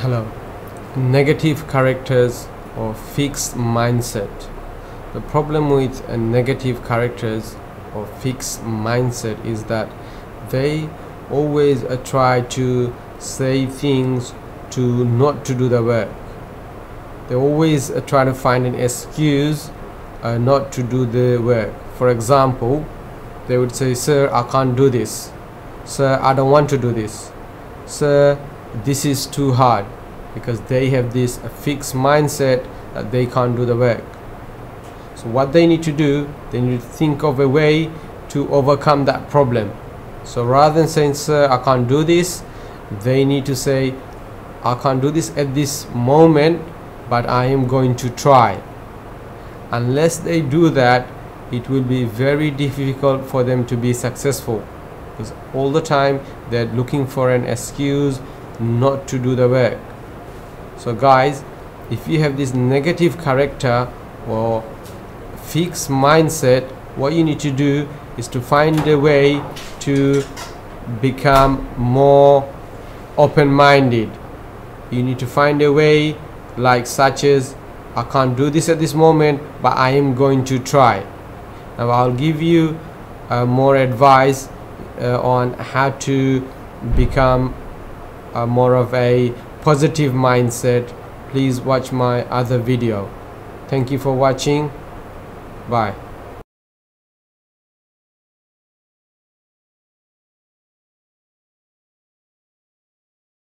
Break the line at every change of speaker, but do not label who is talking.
Hello. Negative characters or fixed mindset. The problem with a negative characters or fixed mindset is that they always uh, try to say things to not to do the work. They always uh, try to find an excuse uh, not to do the work. For example, they would say, "Sir, I can't do this. Sir, I don't want to do this. Sir, this is too hard." Because they have this fixed mindset that they can't do the work. So what they need to do, they need to think of a way to overcome that problem. So rather than saying, "Sir, I can't do this," they need to say, "I can't do this at this moment, but I am going to try." Unless they do that, it will be very difficult for them to be successful because all the time they're looking for an excuse not to do the work. So, guys, if you have this negative character or fixed mindset, what you need to do is to find a way to become more open minded. You need to find a way, like, such as I can't do this at this moment, but I am going to try. Now, I'll give you uh, more advice uh, on how to become uh, more of a positive mindset. Please watch my other video. Thank you for watching. Bye.